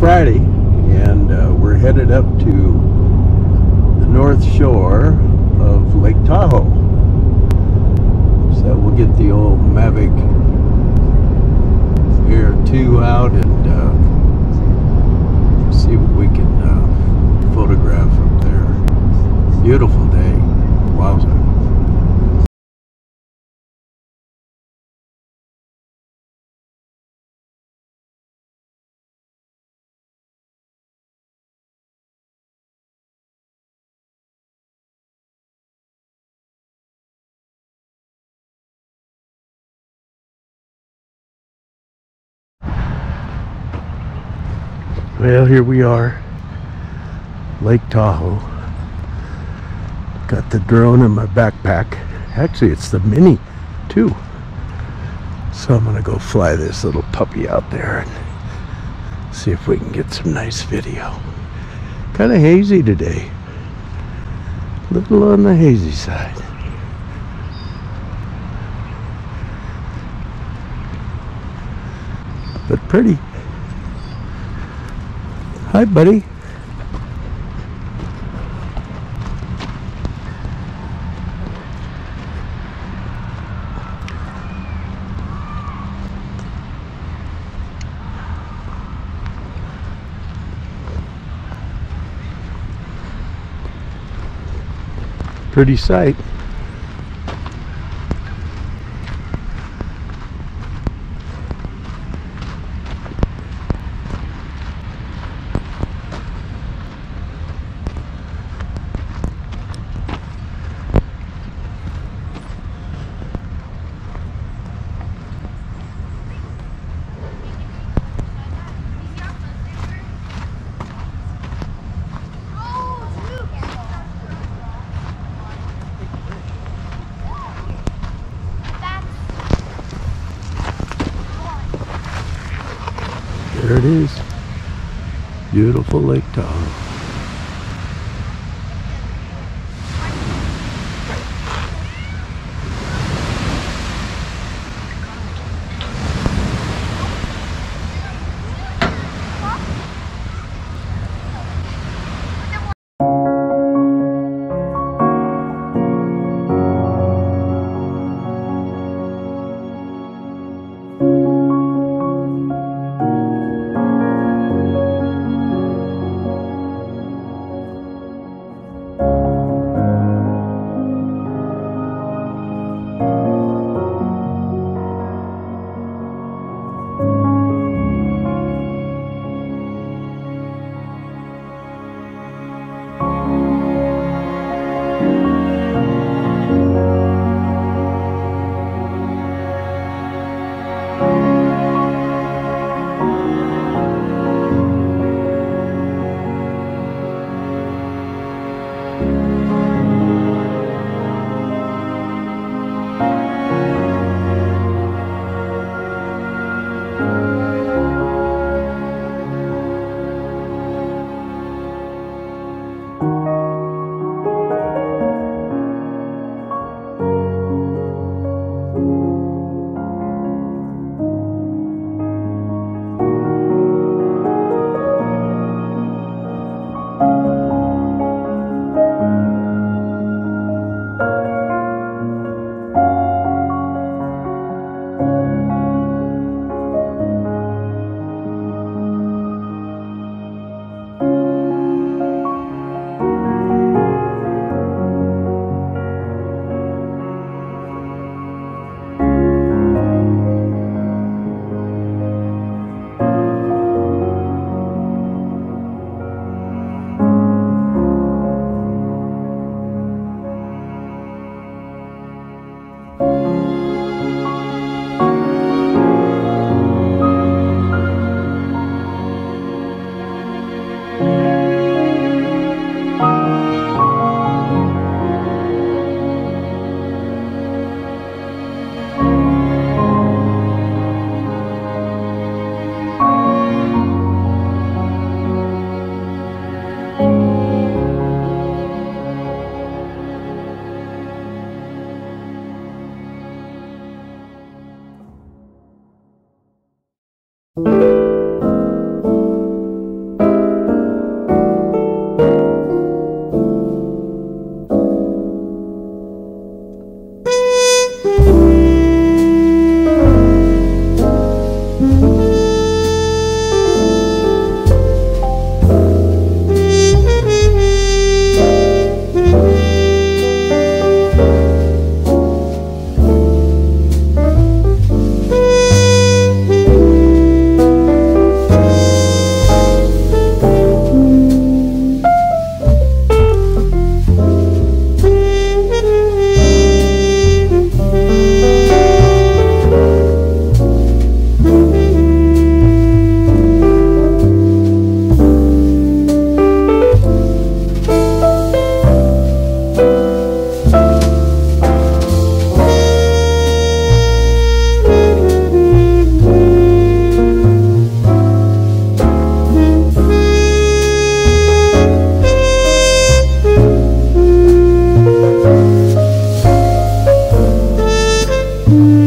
Friday, and uh, we're headed up to the north shore of Lake Tahoe. So we'll get the old Mavic Air 2 out and uh, see what we can uh, photograph up there. Beautiful day. Wowza. Well, here we are, Lake Tahoe. Got the drone in my backpack. Actually, it's the Mini 2. So I'm gonna go fly this little puppy out there and see if we can get some nice video. Kind of hazy today. A little on the hazy side. But pretty. Hi, buddy. Pretty sight. There it is. Beautiful Lake Tahoe. Mm-hmm.